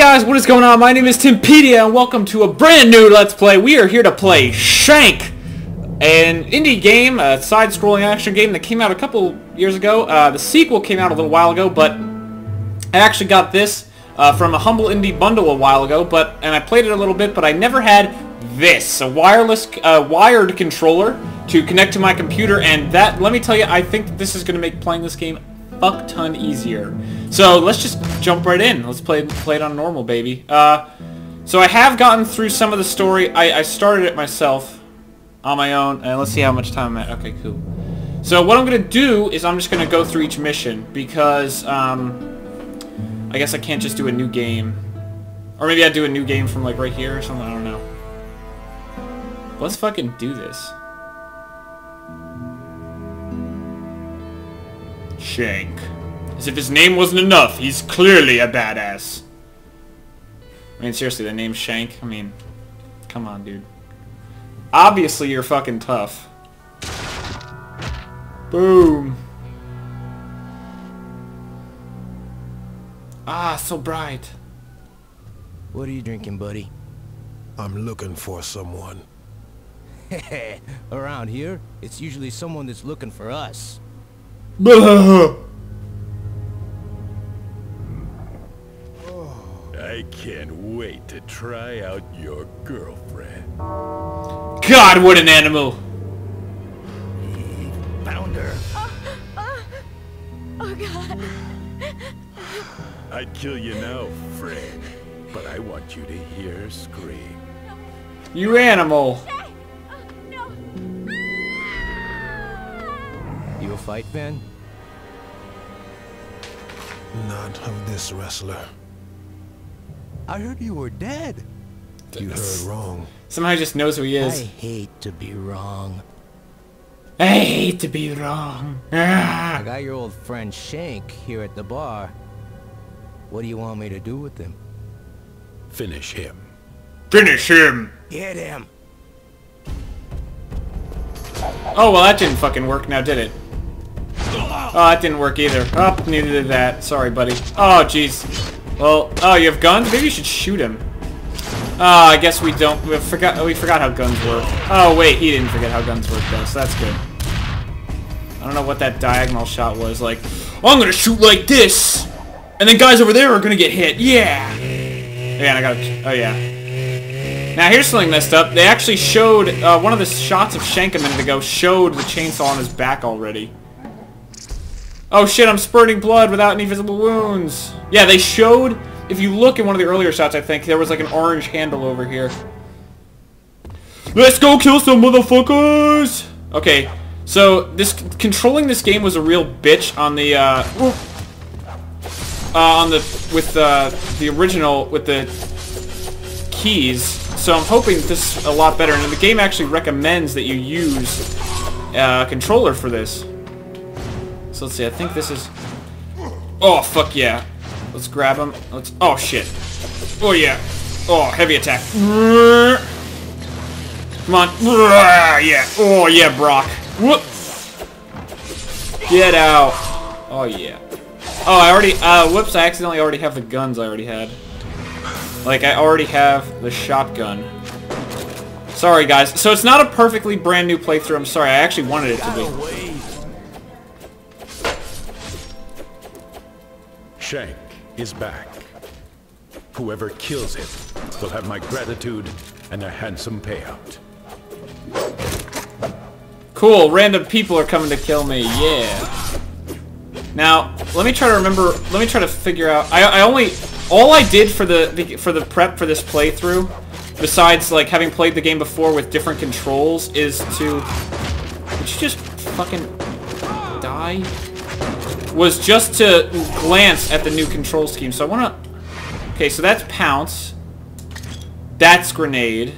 Guys, what is going on? My name is Timpedia and welcome to a brand new Let's Play. We are here to play Shank, an indie game, a side-scrolling action game that came out a couple years ago. Uh, the sequel came out a little while ago, but I actually got this uh, from a Humble Indie bundle a while ago, but and I played it a little bit, but I never had this, a wireless, uh, wired controller to connect to my computer, and that, let me tell you, I think this is going to make playing this game fuck ton easier. So let's just jump right in. Let's play play it on normal, baby. Uh, so I have gotten through some of the story. I, I started it myself on my own, and let's see how much time I'm at. Okay, cool. So what I'm gonna do is I'm just gonna go through each mission because um, I guess I can't just do a new game, or maybe I do a new game from like right here or something. I don't know. Let's fucking do this. Shank. As if his name wasn't enough, he's clearly a badass. I mean, seriously, the name Shank? I mean, come on, dude. Obviously, you're fucking tough. Boom. Ah, so bright. What are you drinking, buddy? I'm looking for someone. Around here, it's usually someone that's looking for us. I can't wait to try out your girlfriend. God, what an animal! He found her. Oh, oh, oh god. I'd kill you now, friend, but I want you to hear her scream. You animal! Oh, no. You a fight fan? Not of this wrestler. I heard you were dead. You heard wrong. Somehow he just knows who he is. I hate to be wrong. I hate to be wrong. Ah. I got your old friend Shank here at the bar. What do you want me to do with him? Finish him. Finish him! Get him! Oh, well that didn't fucking work now, did it? Oh, that didn't work either. Oh, neither did that. Sorry, buddy. Oh, jeez. Well, oh, you have guns? Maybe you should shoot him. Oh, I guess we don't. We forgot. We forgot how guns work. Oh wait, he didn't forget how guns work though, so that's good. I don't know what that diagonal shot was like. Oh, I'm gonna shoot like this, and then guys over there are gonna get hit. Yeah. Yeah, I got. Oh yeah. Now here's something messed up. They actually showed uh, one of the shots of Shank a minute ago showed the chainsaw on his back already. Oh shit, I'm spurting blood without any visible wounds. Yeah, they showed, if you look in one of the earlier shots, I think, there was like an orange handle over here. Let's go kill some motherfuckers! Okay, so this controlling this game was a real bitch on the, uh, uh on the, with, uh, the original, with the keys. So I'm hoping this is a lot better, and the game actually recommends that you use uh, a controller for this. So let's see, I think this is... Oh, fuck yeah. Let's grab him. Let's... Oh, shit. Oh, yeah. Oh, heavy attack. Come on. Yeah. Oh, yeah, Brock. Whoop. Get out. Oh, yeah. Oh, I already... Uh, whoops, I accidentally already have the guns I already had. Like, I already have the shotgun. Sorry, guys. So it's not a perfectly brand new playthrough. I'm sorry. I actually wanted it to be. Shank is back. Whoever kills him will have my gratitude and a handsome payout. Cool, random people are coming to kill me, yeah. Now, let me try to remember, let me try to figure out, I, I only, all I did for the, for the prep for this playthrough, besides like having played the game before with different controls, is to, would you just fucking die? Was just to glance at the new control scheme. So I want to, okay, so that's pounce, that's grenade,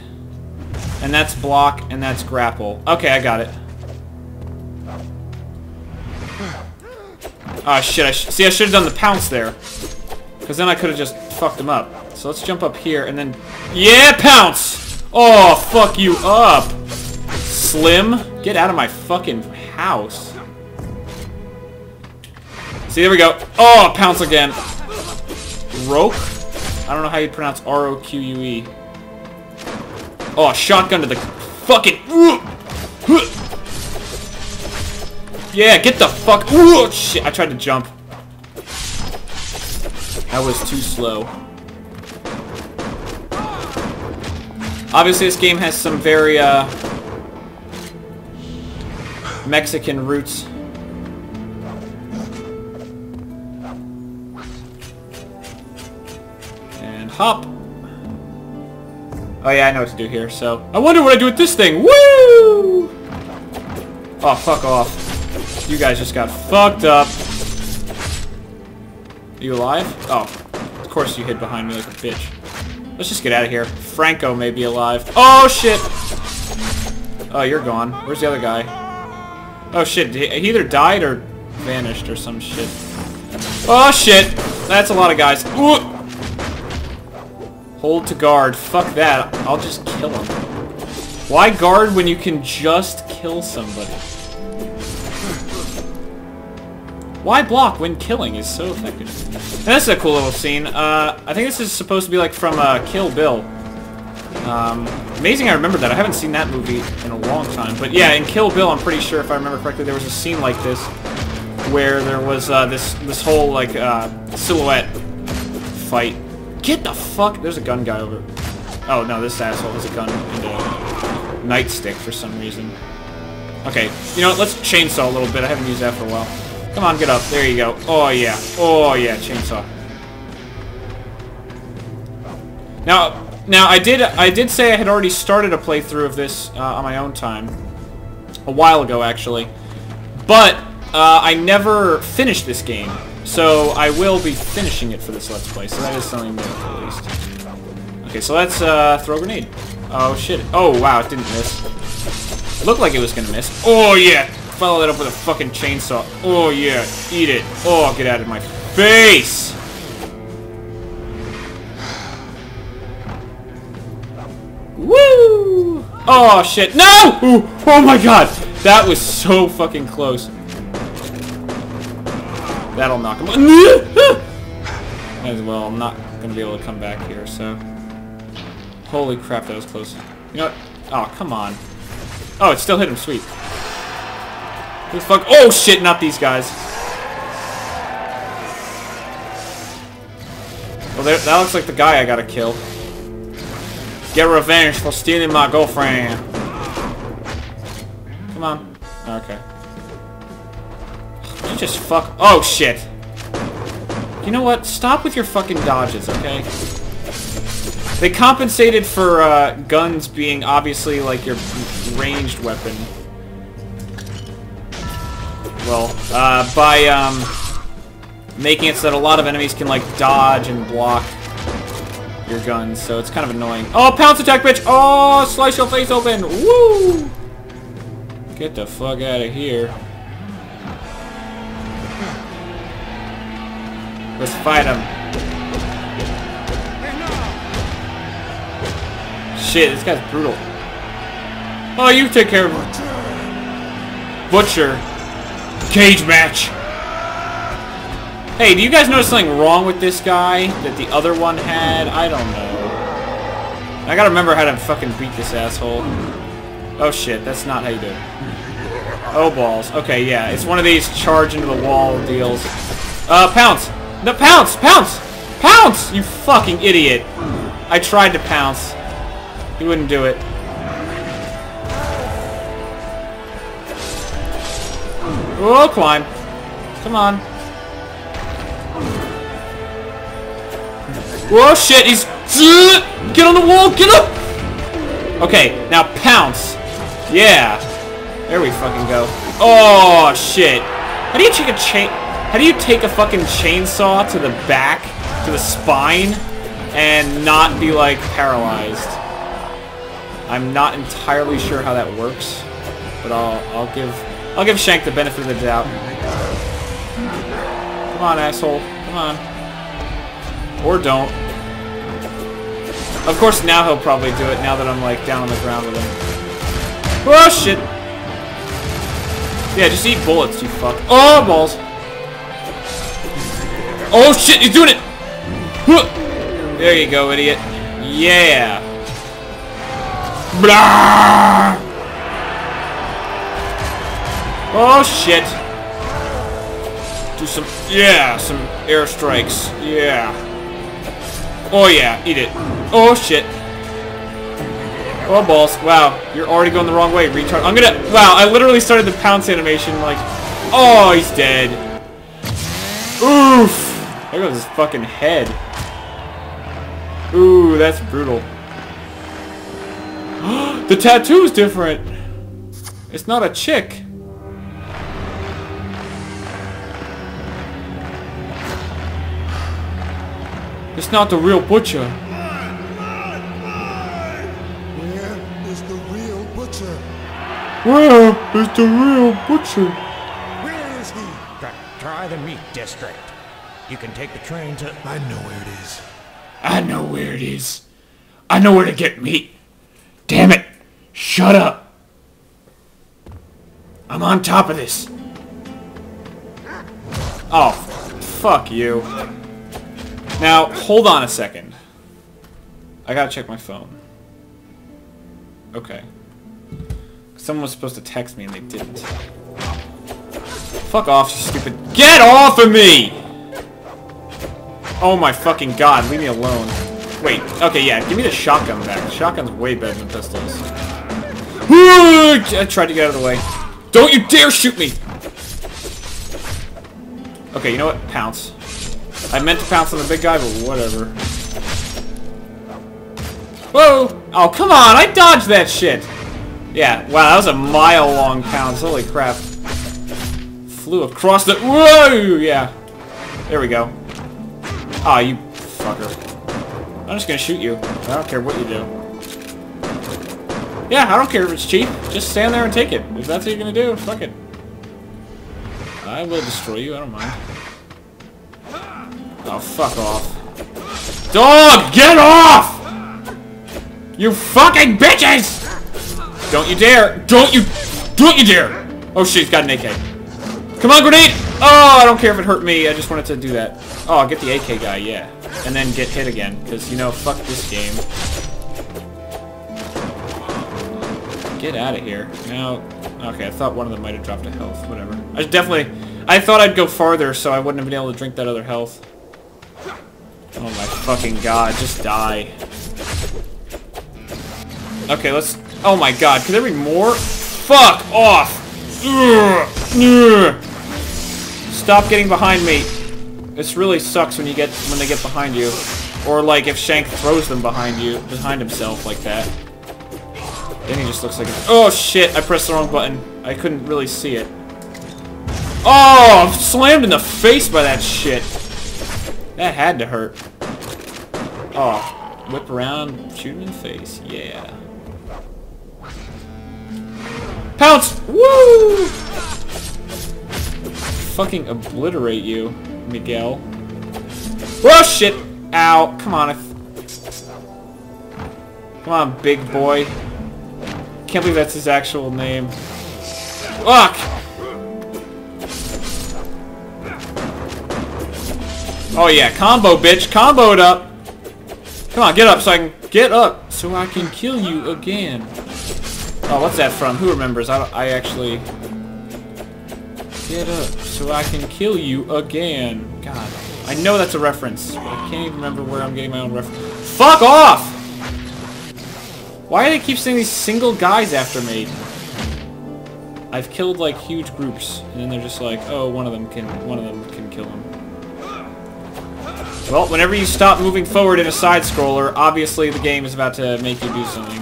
and that's block, and that's grapple. Okay, I got it. Oh shit, I see I should have done the pounce there. Because then I could have just fucked him up. So let's jump up here and then... Yeah, pounce! Oh, fuck you up! Slim, get out of my fucking house. See, there we go. Oh, pounce again. Rope? I don't know how you'd pronounce R-O-Q-U-E. Oh, shotgun to the fucking... Yeah, get the fuck... Ooh, shit, I tried to jump. That was too slow. Obviously, this game has some very, uh... Mexican roots. And hop. Oh yeah, I know what to do here, so... I wonder what I do with this thing! Woo! Oh, fuck off. You guys just got fucked up. Are you alive? Oh, of course you hid behind me like a bitch. Let's just get out of here. Franco may be alive. Oh, shit! Oh, you're gone. Where's the other guy? Oh, shit. He either died or vanished or some shit. Oh, shit! That's a lot of guys. Ooh! Hold to guard. Fuck that. I'll just kill him. Why guard when you can just kill somebody? Why block when killing is so effective? This is a cool little scene. Uh, I think this is supposed to be like from uh, Kill Bill. Um, amazing I remember that. I haven't seen that movie in a long time. But yeah, in Kill Bill, I'm pretty sure, if I remember correctly, there was a scene like this where there was uh, this this whole like uh, silhouette fight. Get the fuck! There's a gun guy over. Oh no, this asshole has a gun and a nightstick for some reason. Okay, you know what? Let's chainsaw a little bit. I haven't used that for a while. Come on, get up. There you go. Oh, yeah. Oh, yeah, chainsaw. Now, now I did I did say I had already started a playthrough of this uh, on my own time. A while ago, actually. But, uh, I never finished this game. So, I will be finishing it for this Let's Play. So that is something new, at least. Okay, so let's uh, throw a grenade. Oh, shit. Oh, wow, it didn't miss. It looked like it was gonna miss. Oh, yeah! follow that up with a fucking chainsaw. Oh, yeah. Eat it. Oh, get out of my face! Woo! Oh, shit. No! Ooh, oh, my God! That was so fucking close. That'll knock him As well, I'm not gonna be able to come back here, so... Holy crap, that was close. You know what? Oh, come on. Oh, it still hit him. Sweet. Who the fuck? Oh shit, not these guys. Well, there, that looks like the guy I gotta kill. Get revenge for stealing my girlfriend. Come on. Okay. Just fuck. Oh shit. You know what? Stop with your fucking dodges, okay? They compensated for uh, guns being obviously like your ranged weapon well, uh, by um, making it so that a lot of enemies can like dodge and block your guns, so it's kind of annoying. Oh, pounce attack, bitch! Oh, slice your face open! Woo! Get the fuck out of here. Let's fight him. Shit, this guy's brutal. Oh, you take care of him. Butcher. Cage match! Hey, do you guys notice something wrong with this guy that the other one had? I don't know. I gotta remember how to fucking beat this asshole. Oh shit, that's not how you do it. Oh balls. Okay, yeah, it's one of these charge into the wall deals. Uh, pounce! No, pounce! Pounce! Pounce! You fucking idiot! I tried to pounce. He wouldn't do it. Oh, climb. Come on. Oh shit, he's... Get on the wall, get up! Okay, now pounce. Yeah. There we fucking go. Oh, shit. How do you take a chain... How do you take a fucking chainsaw to the back, to the spine, and not be, like, paralyzed? I'm not entirely sure how that works, but I'll, I'll give I'll give Shank the benefit of the doubt. Come on, asshole. Come on. Or don't. Of course, now he'll probably do it, now that I'm, like, down on the ground with him. Oh, shit! Yeah, just eat bullets, you fuck. Oh, balls! Oh, shit, he's doing it! There you go, idiot. Yeah. Blah! Oh, shit. Do some, yeah, some airstrikes. Yeah. Oh, yeah, eat it. Oh, shit. Oh, balls. Wow, you're already going the wrong way, retard. I'm gonna, wow, I literally started the pounce animation, like, oh, he's dead. Oof. There goes his fucking head. Ooh, that's brutal. the tattoo is different. It's not a chick. It's not the real butcher. Where is the real butcher? Where is the real butcher? Where is he? Try the meat district. You can take the train to... I know where it is. I know where it is. I know where to get meat. Damn it. Shut up. I'm on top of this. Oh, fuck you. Now, hold on a second. I gotta check my phone. Okay. Someone was supposed to text me and they didn't. Fuck off, you stupid- GET OFF OF ME! Oh my fucking god, leave me alone. Wait, okay, yeah, give me the shotgun back. Shotgun's way better than pistols. I tried to get out of the way. Don't you dare shoot me! Okay, you know what? Pounce. I meant to pounce on the big guy, but whatever. Whoa! Oh, come on! I dodged that shit! Yeah, wow, that was a mile-long pounce. Holy crap. Flew across the... Whoa! Yeah. There we go. Aw, oh, you fucker. I'm just gonna shoot you. I don't care what you do. Yeah, I don't care if it's cheap. Just stand there and take it. If that's what you're gonna do, fuck it. I will destroy you, I don't mind. Oh, fuck off. Dog, get off! You fucking bitches! Don't you dare! Don't you... Don't you dare! Oh shit, he's got an AK. Come on, grenade! Oh, I don't care if it hurt me. I just wanted to do that. Oh, I'll get the AK guy, yeah. And then get hit again, because, you know, fuck this game. Get out of here. Now, okay, I thought one of them might have dropped a health. Whatever. I definitely... I thought I'd go farther, so I wouldn't have been able to drink that other health. Oh my fucking god, just die. Okay, let's... Oh my god, could there be more? Fuck off! Stop getting behind me. This really sucks when you get when they get behind you. Or like if Shank throws them behind you, behind himself like that. Then he just looks like a, Oh shit, I pressed the wrong button. I couldn't really see it. Oh, I'm slammed in the face by that shit. That had to hurt. Oh, whip around, shoot him in the face. Yeah. Pounce! Woo! Fucking obliterate you, Miguel. Oh shit! Ow! Come on, Come on, big boy. Can't believe that's his actual name. Fuck! Oh yeah, combo, bitch! Combo it up! Come on, get up so I can... Get up so I can kill you again. Oh, what's that from? Who remembers? I, I actually... Get up so I can kill you again. God. I know that's a reference, but I can't even remember where I'm getting my own reference. Fuck off! Why do they keep saying these single guys after me? I've killed like huge groups, and then they're just like, oh, one of them can, one of them can kill him. Well, whenever you stop moving forward in a side-scroller, obviously the game is about to make you do something.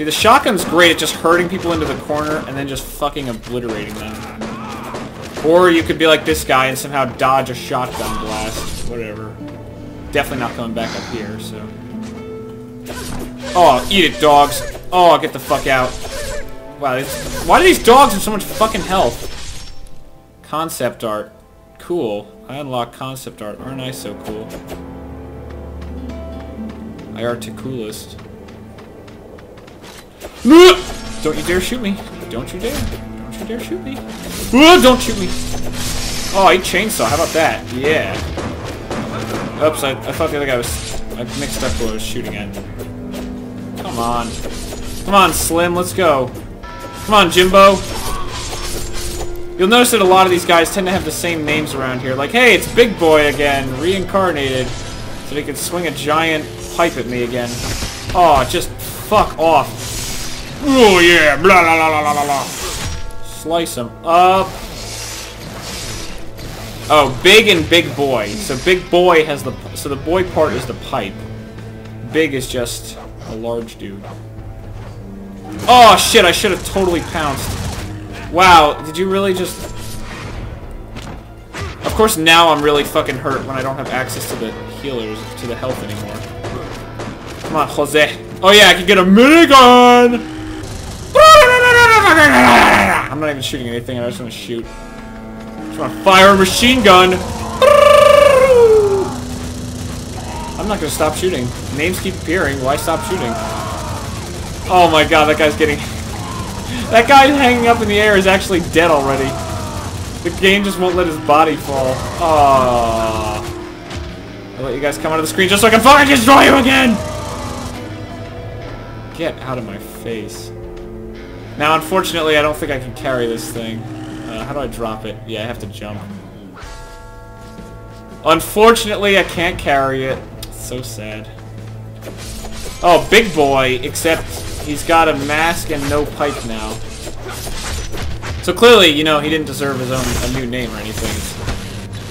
See, the shotgun's great at just hurting people into the corner and then just fucking obliterating them. Or you could be like this guy and somehow dodge a shotgun blast. Whatever. Definitely not coming back up here, so... Oh, eat it, dogs. Oh, get the fuck out. Wow, why do these dogs have so much fucking health? Concept art. Cool. I unlock concept art. Aren't I so cool? I coolest. Don't you dare shoot me. Don't you dare. Don't you dare shoot me. Don't shoot me. Oh, I chainsaw. How about that? Yeah. Oops, I, I thought the other guy was... I mixed up who I was shooting at. Come on. Come on, Slim, let's go. Come on, Jimbo. You'll notice that a lot of these guys tend to have the same names around here. Like, hey, it's Big Boy again, reincarnated. So he can swing a giant pipe at me again. Oh, just fuck off. Oh, yeah, blah, blah, blah, blah, blah, blah. Slice him up. Oh, big and big boy. So big boy has the... So the boy part is the pipe. Big is just a large dude. Oh, shit, I should have totally pounced. Wow, did you really just... Of course, now I'm really fucking hurt when I don't have access to the healers, to the health anymore. Come on, Jose. Oh yeah, I can get a minigun! I'm not even shooting anything, I just want to shoot. I just want to fire a machine gun! I'm not gonna stop shooting. Names keep appearing, why stop shooting? Oh my god, that guy's getting... that guy hanging up in the air is actually dead already. The game just won't let his body fall. Aww. I'll let you guys come out of the screen just so I can fucking destroy you again! Get out of my face. Now, unfortunately, I don't think I can carry this thing. Uh, how do I drop it? Yeah, I have to jump. Unfortunately, I can't carry it. So sad. Oh, big boy, except he's got a mask and no pipe now. So clearly, you know, he didn't deserve his own a new name or anything.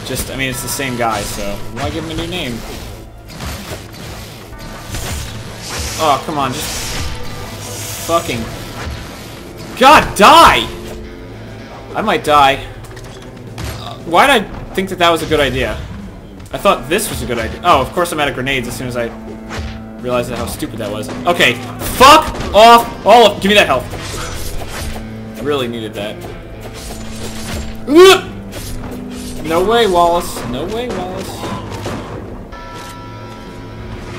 Just, I mean, it's the same guy, so why give him a new name? Oh, come on, just fucking... God, die! I might die. Uh, why'd I think that that was a good idea? I thought this was a good idea. Oh, of course I'm out of grenades as soon as I realized how stupid that was. Okay, fuck off all of- give me that health. Really needed that. No way, Wallace. No way, Wallace.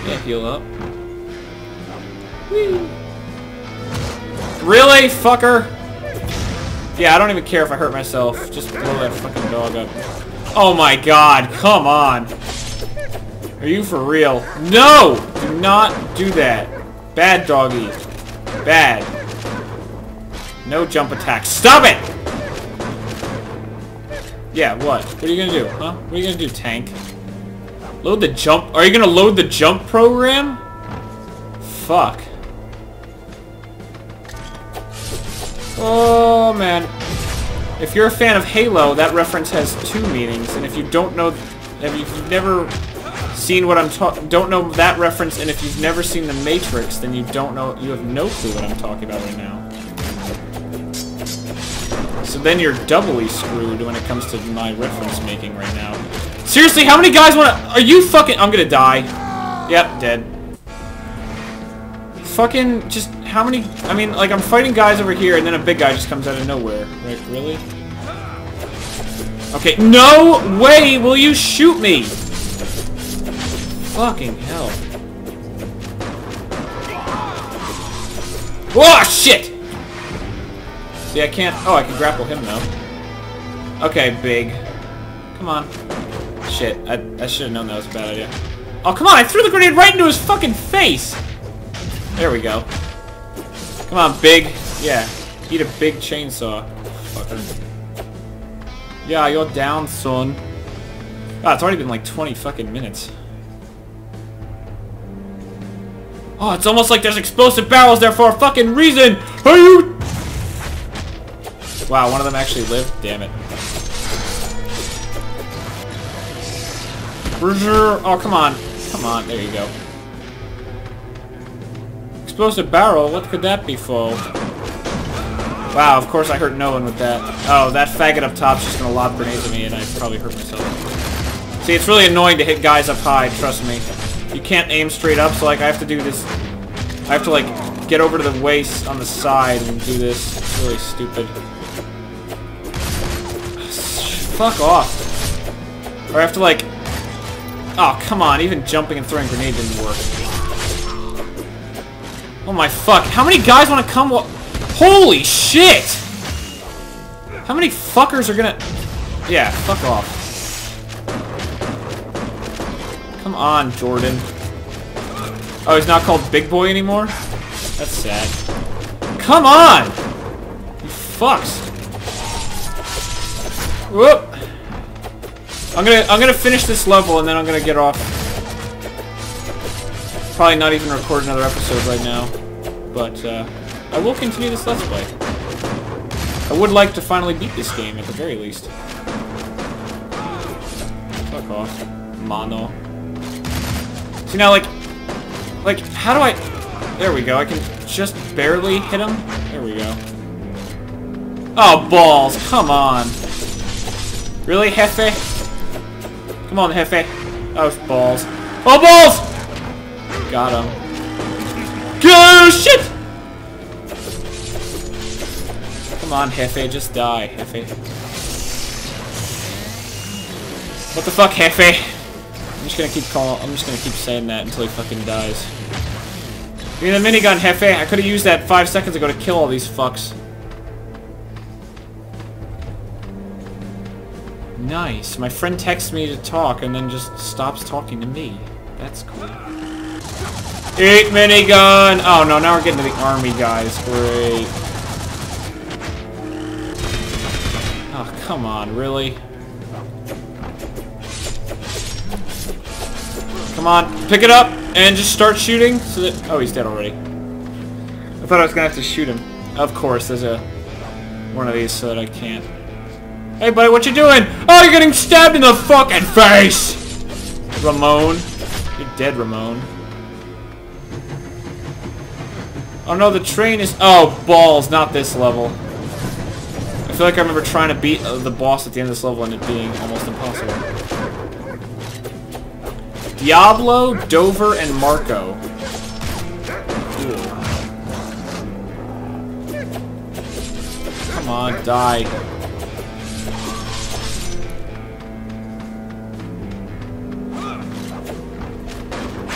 Yeah, heal up. Whee. Really, fucker? Yeah, I don't even care if I hurt myself. Just blow that fucking dog up. Oh my god, come on. Are you for real? No! Do not do that. Bad doggy. Bad. No jump attack. Stop it! Yeah, what? What are you gonna do, huh? What are you gonna do, tank? Load the jump? Are you gonna load the jump program? Fuck. Oh, man. If you're a fan of Halo, that reference has two meanings, and if you don't know, if you've never seen what I'm talking, don't know that reference, and if you've never seen The Matrix, then you don't know, you have no clue what I'm talking about right now. So then you're doubly screwed when it comes to my reference making right now. Seriously, how many guys wanna, are you fucking, I'm gonna die. Yep, dead. Fucking, just, how many, I mean, like, I'm fighting guys over here, and then a big guy just comes out of nowhere. Like, really? Okay, no way will you shoot me! Fucking hell. Oh, shit! See, I can't, oh, I can grapple him, though. Okay, big. Come on. Shit, I, I should have known that was a bad idea. Oh, come on, I threw the grenade right into his fucking face! There we go. Come on, big. Yeah, eat a big chainsaw. Fucker. Yeah, you're down, son. Ah, it's already been like 20 fucking minutes. Oh, it's almost like there's explosive barrels there for a fucking reason! Are you... Wow, one of them actually lived? Damn it. Oh, come on. Come on, there you go. Explosive barrel? What could that be for? Wow, of course I hurt no one with that. Oh, that faggot up top's just gonna lob grenades at me and I probably hurt myself. See, it's really annoying to hit guys up high, trust me. You can't aim straight up, so like I have to do this... I have to like get over to the waist on the side and do this. It's really stupid. Fuck off. Or I have to like... Oh, come on, even jumping and throwing grenade didn't work. Oh my fuck, how many guys want to come Holy shit! How many fuckers are gonna... Yeah, fuck off. Come on, Jordan. Oh, he's not called Big Boy anymore? That's sad. Come on! You fucks. Whoop! I'm gonna I'm gonna finish this level and then I'm gonna get off. Probably not even record another episode right now. But uh, I will continue this Let's Play. I would like to finally beat this game at the very least. Fuck off. Mono. See now like like how do I there we go, I can just barely hit him. There we go. Oh balls, come on. Really, Hefe? Come on, Hefe. Oh balls. Oh balls! Got him. Go shit! Come on, Hefe, just die, Hefe. What the fuck, Hefe? I'm just gonna keep calling. I'm just gonna keep saying that until he fucking dies. Give me the minigun, Hefe. I could have used that five seconds ago to kill all these fucks. Nice. My friend texts me to talk and then just stops talking to me. That's cool. Eat minigun! Oh no, now we're getting to the army guys. Great. Oh, come on, really? Come on, pick it up and just start shooting. So that oh, he's dead already. I thought I was gonna have to shoot him. Of course, there's a one of these so that I can't. Hey, buddy, what you doing? Oh, you're getting stabbed in the fucking face, Ramon. You're dead, Ramon. Oh no, the train is. Oh balls, not this level. I feel like I remember trying to beat uh, the boss at the end of this level and it being almost impossible. Diablo, Dover, and Marco. Come on, die.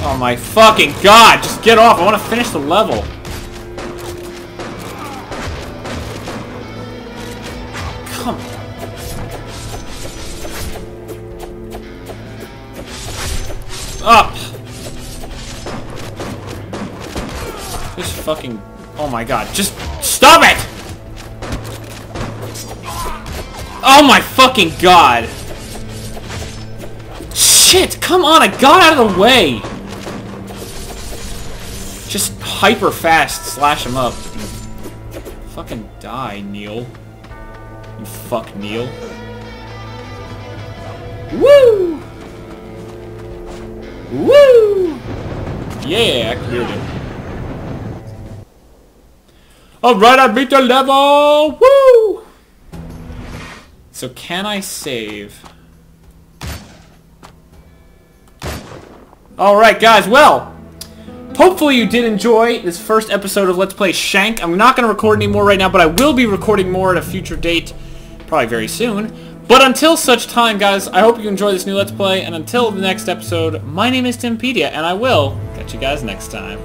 Oh my fucking god! Just get off! I want to finish the level. Stop it! Oh my fucking god! Shit, come on, I got out of the way! Just hyper fast slash him up. Fucking die, Neil. You fuck, Neil. Woo! Woo! Yeah, I cleared it. Alright, I beat the level! Woo! So can I save? Alright guys, well, hopefully you did enjoy this first episode of Let's Play Shank. I'm not going to record any more right now, but I will be recording more at a future date, probably very soon. But until such time, guys, I hope you enjoy this new Let's Play, and until the next episode, my name is Timpedia, and I will catch you guys next time.